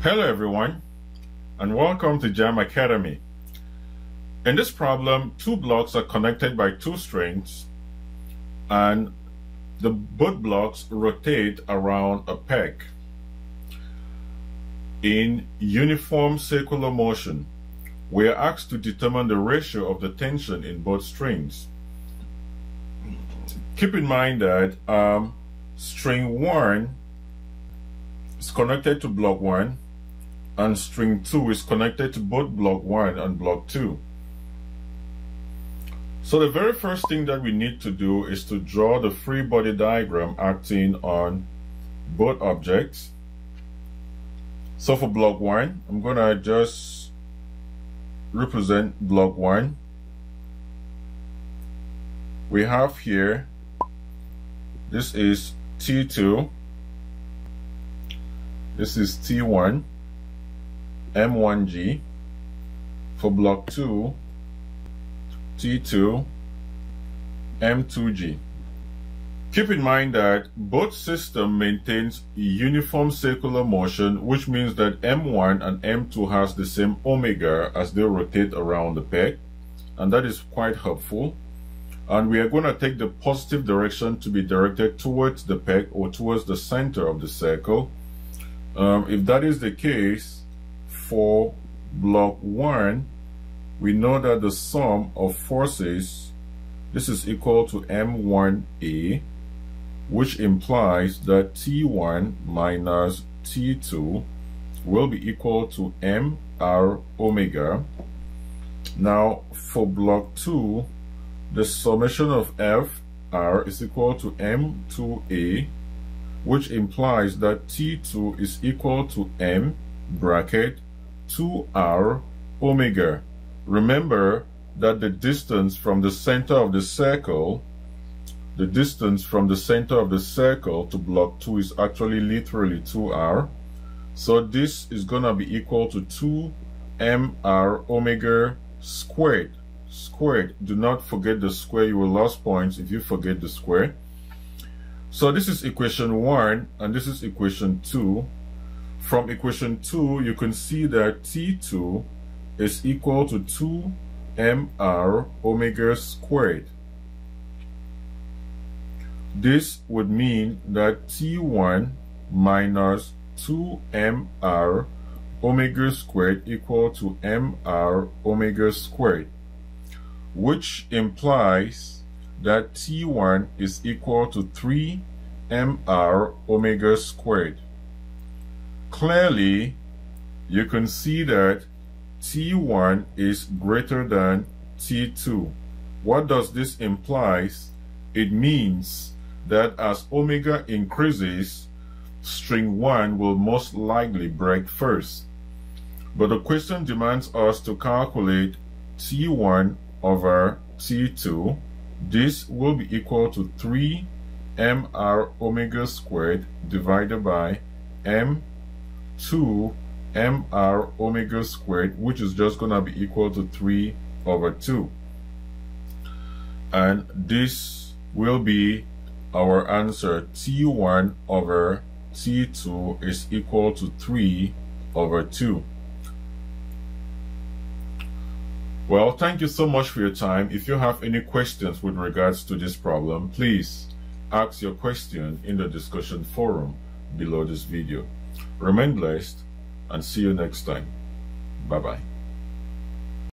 Hello everyone and welcome to JAM Academy. In this problem, two blocks are connected by two strings and the both blocks rotate around a peg in uniform circular motion. We are asked to determine the ratio of the tension in both strings. Keep in mind that um, string 1 is connected to block 1 and string 2 is connected to both block 1 and block 2. So the very first thing that we need to do is to draw the free body diagram acting on both objects. So for block 1, I'm going to just represent block 1. We have here, this is T2, this is T1, M1G for block 2, T2, M2G. Keep in mind that both system maintains uniform circular motion, which means that M1 and M2 has the same omega as they rotate around the peg, and that is quite helpful. And we are going to take the positive direction to be directed towards the peg or towards the center of the circle. Um, if that is the case, for block 1, we know that the sum of forces, this is equal to M1A, which implies that T1 minus T2 will be equal to MR omega. Now, for block 2, the summation of FR is equal to M2A, which implies that T2 is equal to M bracket 2r omega. Remember that the distance from the center of the circle, the distance from the center of the circle to block 2 is actually literally 2r. So this is going to be equal to 2mr omega squared. Squared. Do not forget the square. You will lose points if you forget the square. So this is equation 1 and this is equation 2. From equation 2, you can see that T2 is equal to 2mr omega squared. This would mean that T1 minus 2mr omega squared equal to mr omega squared, which implies that T1 is equal to 3mr omega squared. Clearly, you can see that T1 is greater than T2. What does this imply? It means that as omega increases, string 1 will most likely break first. But the question demands us to calculate T1 over T2. This will be equal to 3 mr omega squared divided by m 2 mr omega squared, which is just going to be equal to 3 over 2. And this will be our answer. T1 over T2 is equal to 3 over 2. Well, thank you so much for your time. If you have any questions with regards to this problem, please ask your question in the discussion forum below this video. Remain blessed and see you next time. Bye bye.